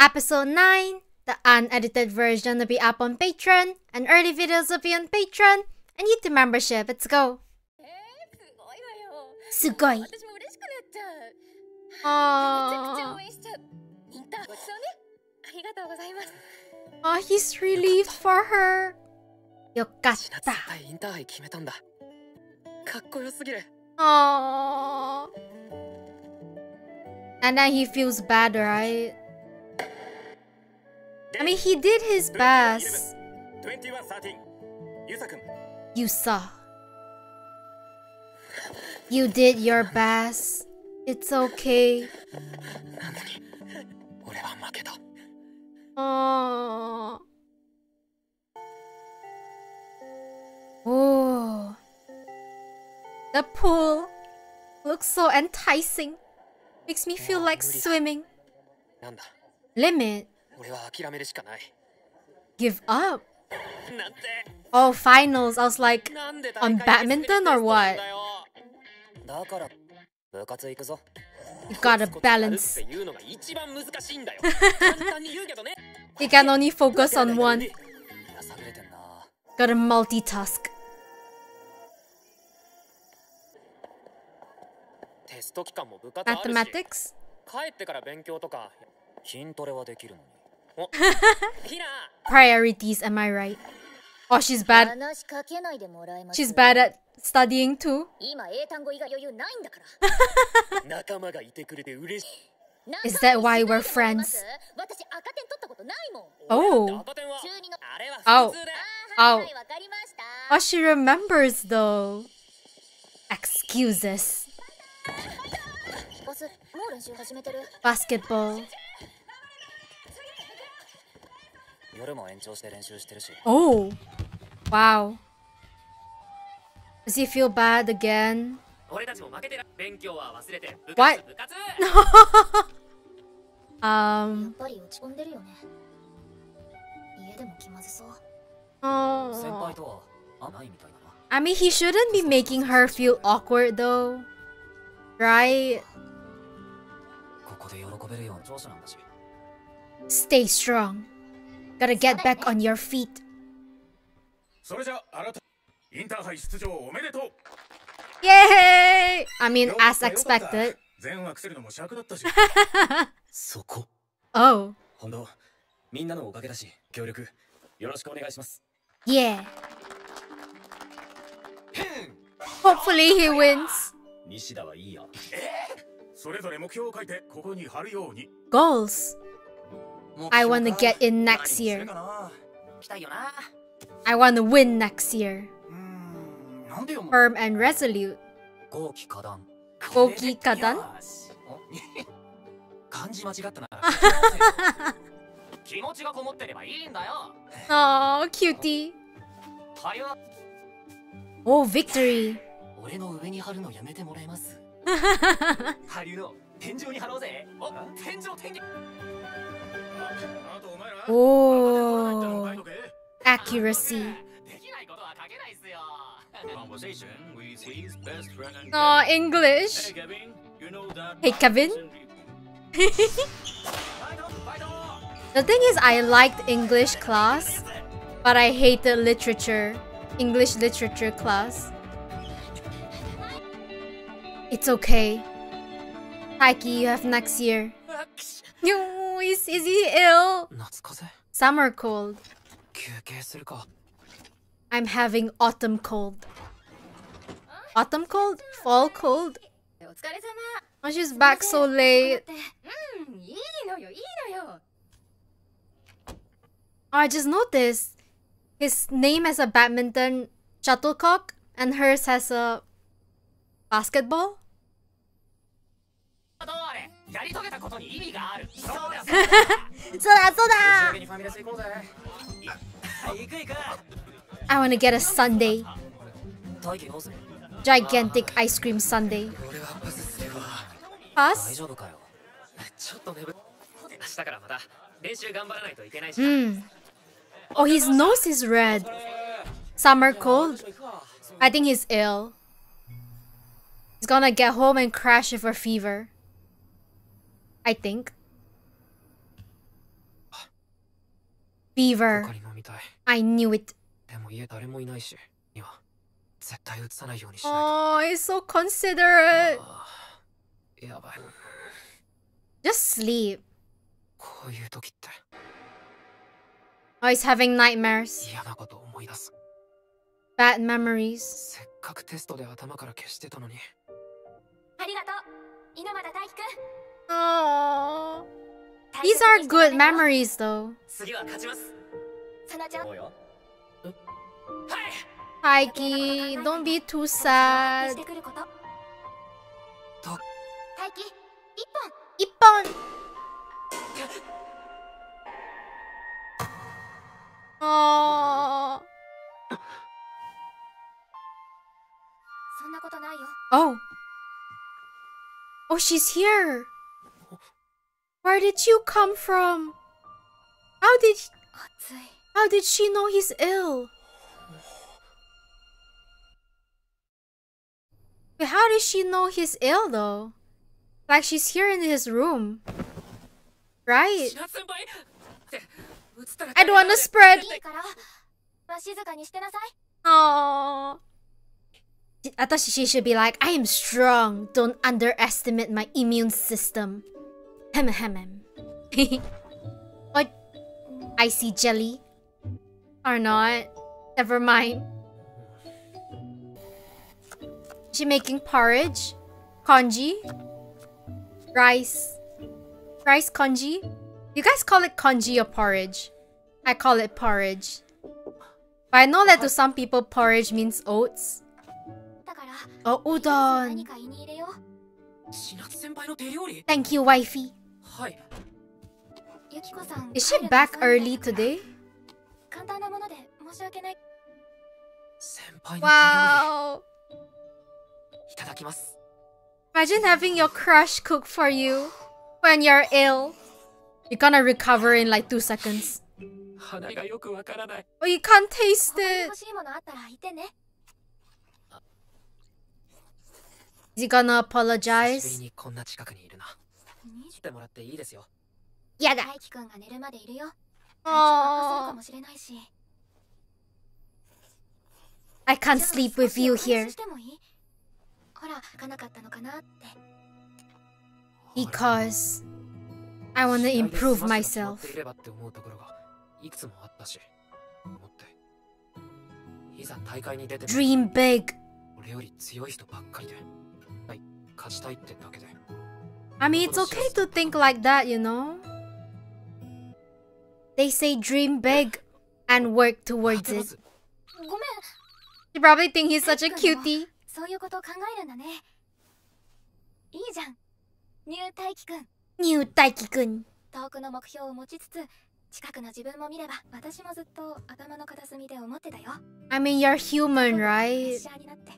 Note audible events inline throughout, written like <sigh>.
Episode 9, the unedited version will be up on Patreon, and early videos will be on Patreon, and YouTube membership, let's go! Sugoi! Aww. Oh, he's relieved for her. Yokatta. Aww. And then he feels bad, right? I mean, he did his best. 2113. You saw. You did your best. It's okay. Oh. Oh. The pool looks so enticing. Makes me feel like swimming. Limit. 俺は諦めるしかない Give up. なんて Oh, finals. I was like, なんで On badminton or what? だから部活行くぞ you gotta コツコツやる balance. <laughs> っていうのが一番難しいんだよ簡単に言うけどね You can only focus on one. いや優れてんな Gotta multitask. テスト期間も部活あるし Mathematics? 帰ってから勉強とか筋トレはできるのにおひな <laughs> Priorities, am I right? Oh, she's bad. She's bad at studying too. <laughs> Is that why we're friends? <laughs> Oh. Oh. Oh. Oh, she remembers though. Excuses. Basketball. 夜も延長して練習してるし Oh. Wow. Does he feel bad again? 俺たちも負けてら勉強は忘れて部 What? 活部活 <laughs> Um. やっぱり落ち込んでるよね。家でも気まずそう。先 Oh. 輩とはあないみたいだな I mean, he shouldn't be making her feel awkward though. Right? ここで喜べるような上司なんだし Stay strong. Gotta get back on your feet. Yay! I mean, as expected. oh. Yeah. Hopefully he wins. Goals. I want to get in next year. I want to win next year. Firm and resolute. Goki Kadan. Goki Kadan? 漢字間違ったな。気持ちがこもってればいいんだよ。ああ、キューティー。おお、victory。俺の上に貼るのやめてもらえます。ハリューの天井に貼ろうぜ。お、天井天井。Oh, accuracy Oh, English. Hey, Kevin. <laughs> the thing is, I liked English class, but I hated literature, English literature class. It's okay. Taiki, you have next year. Is, is he ill? Summer cold. I'm having autumn cold. Autumn cold? Fall cold? Oh, she's back so late. Oh, I just noticed his name has a badminton shuttlecock and hers has a basketball. どうあれやり遂げたことに意味があるそうだよ Soda, soda! にファミレス行こうぜ行く行く I <laughs> want to get a sundae. 大輝どうする Gigantic ice cream sundae. 俺はパスすれば大 Us? 丈夫かよちょっと眠明日からまた練習頑張らないといけないしな Hmm. Oh, his nose is red. Summer cold. I think he's ill. He's gonna get home and crash with a fever. I think. Fever. 他に飲みたい I knew it. でも家誰もいないしには絶対移さないようにしない Oh, he's so considerate. と<sighs> あーやばい Just sleep. こういう時って Oh, he's having nightmares. 嫌なことを思い出す Bad memories. せっかくテストで頭から消してたのにありがとう猪俣大輝くん these are good memories, though. Taiki, don't be too sad. Taiki, Oh. Oh. Oh, she's here. Where did you come from? How did... How did she know he's ill? But how does she know he's ill, though? Like, she's here in his room. Right? I don't want to spread. Aww. thought she should be like, I am strong. Don't underestimate my immune system. Hem hem hem. <laughs> what? Icy jelly? Or not? Never mind. She making porridge? Congee? Rice? Rice congee? You guys call it congee or porridge? I call it porridge. But I know that to some people, porridge means oats. Oh, udon! Thank you, wifey. Is she back early today? Wow. Imagine having your crush cook for you when you're ill. You're gonna recover in like two seconds. Oh, you can't taste it. Is he gonna apologize? してもらっていいですよ。Yeah, 大輝くんが寝るまでいるよ。体調悪化するか Oh, もしれないし。I can't sleep 少 with し you here. してもいい？ほら書かなかったのかなって。Because I 合で improve myself. いればって思うところがいくつもあったし。思って。いざ大会に出ても Dream big. 俺より強い人ばっかりで。はい勝ちたいってだけで I mean, it's okay to think like that, you know? They say dream big and work 当 towards てま it. すごめん You probably think he's such a cutie. そういうことを考えるんだねいいじゃんニュー大輝くん New Taiki-kun. 遠くの目標を持ちつつ近くの自分も見れば私もずっと頭の片隅で思ってたよ I mean, you're human, プレッ right? シャーになって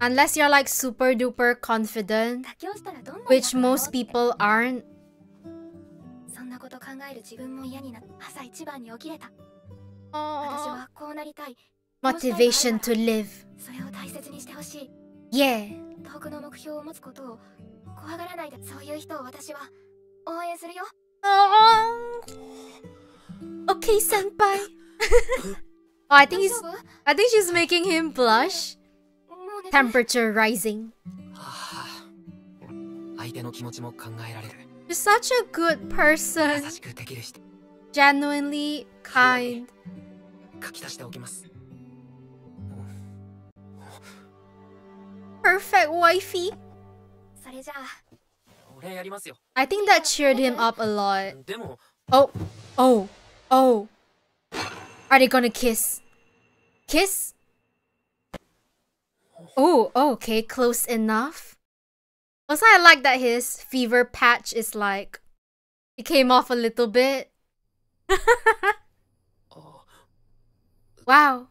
Unless you're like super duper confident, 妥協したらどんな which になるの most people aren't. そんなこと考える自分も嫌になって朝一番に起きれた私 Aww. はこうなりたい Motivation to live. それを大切にしてほしい Yeah. 遠くの目標を持つことを怖がらないでそういう人を私は応援するよ Aww. Okay, senpai. <laughs> oh, I think 大 he's. 丈夫 I think she's making him blush. Temperature rising. <sighs> You're such a good person. Genuinely kind. Perfect wifey. I think that cheered him up a lot. Oh, oh, oh. Are they gonna kiss? Kiss? Oh, okay, close enough. Also, I like that his fever patch is like, it came off a little bit. <laughs> oh. Wow.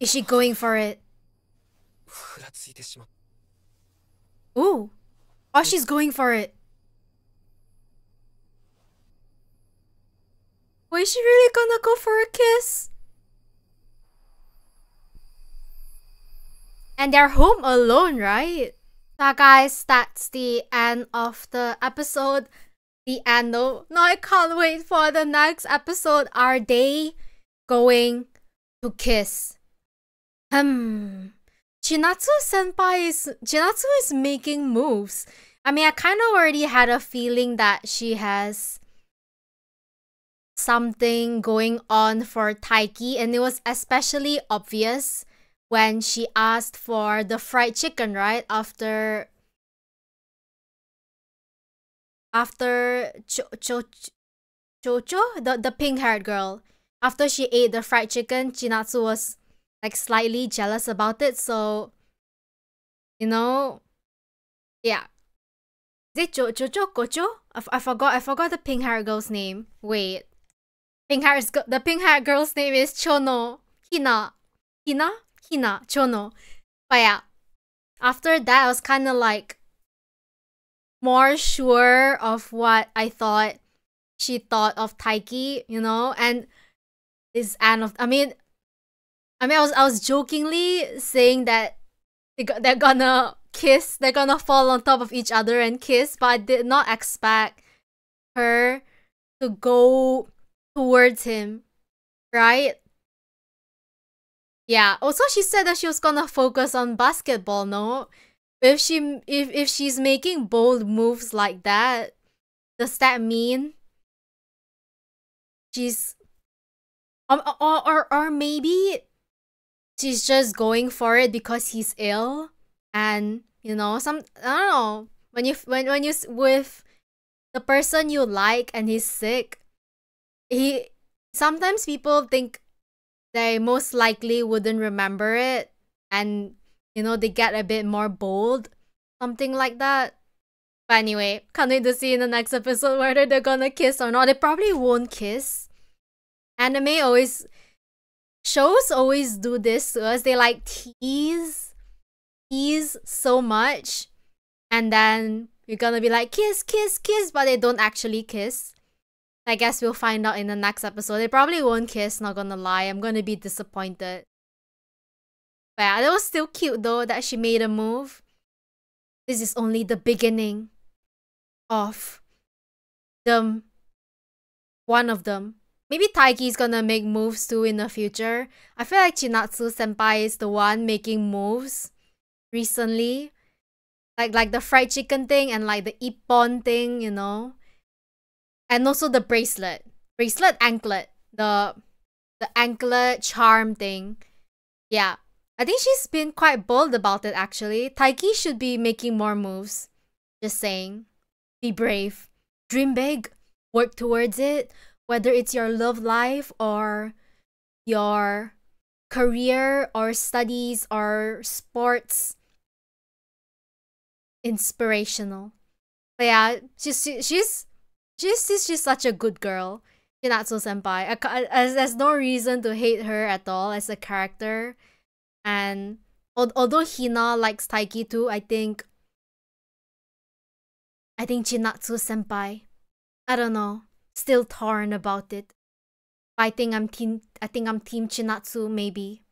Is she going for it? <sighs> Ooh. Oh, she's going for it. Wait, is she really gonna go for a kiss? And they're home alone, right? So, guys, that's the end of the episode. the end though. No, I can't wait for the next episode. Are they going to kiss? Hmm. Chinatsu senpai is Chinatsu is making moves. I mean, I kind of already had a feeling that she has something going on for Taiki, and it was especially obvious when she asked for the fried chicken, right? After after Cho Cho Cho, Cho the, the pink haired girl, after she ate the fried chicken, Chinatsu was like slightly jealous about it. So, you know, yeah. Is it jo- Jojo Gojo? I, I forgot. I forgot the pink haired girl's name. Wait, pink haired the pink haired girl's name is Chono Hina. Hina Hina Chono. But yeah, after that, I was kind of like more sure of what I thought she thought of Taiki, you know, and this Anne of I mean I mean I was I was jokingly saying that they they're gonna kiss, they're gonna fall on top of each other and kiss, but I did not expect her to go towards him, right? Yeah. Also, she said that she was gonna focus on basketball. No, if she if if she's making bold moves like that, does that mean she's um or or, or maybe she's just going for it because he's ill and you know some I don't know when you when when you with the person you like and he's sick he sometimes people think they most likely wouldn't remember it and you know they get a bit more bold something like that. But anyway can't wait to see in the next episode whether they're gonna kiss or not. They probably won't kiss. Anime always shows always do this to us. They like tease tease so much and then you're gonna be like kiss kiss kiss but they don't actually kiss I guess we'll find out in the next episode. They probably won't kiss, not gonna lie. I'm gonna be disappointed. But yeah, it was still cute though that she made a move. This is only the beginning of them. One of them. Maybe Taiki's gonna make moves too in the future. I feel like Chinatsu senpai is the one making moves recently. Like like the fried chicken thing and like the ippon thing, you know and also the bracelet. Bracelet anklet. The the anklet charm thing. Yeah. I think she's been quite bold about it actually. Taiki should be making more moves. Just saying. Be brave. Dream big. Work towards it. Whether it's your love life or your career or studies or sports. Inspirational. But yeah she's she's she's she's just such a good girl. Chinatsu senpai. I, there's no reason to hate her at all as a character. And although Hina likes Taiki too, I think I think Chinatsu senpai. I don't know. Still torn about it. I think I'm team I think I'm team Chinatsu maybe.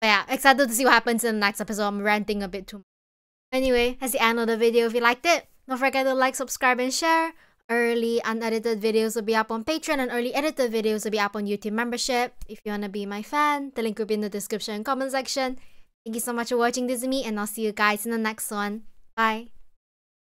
But yeah, excited to see what happens in the next episode. I'm ranting a bit too much. Anyway, that's the end of the video. If you liked it, don't forget to like, subscribe, and share. Early unedited videos will be up on Patreon and early edited videos will be up on YouTube membership. If you wanna be my fan, the link will be in the description and comment section. Thank you so much for watching this is me and I'll see you guys in the next one. Bye.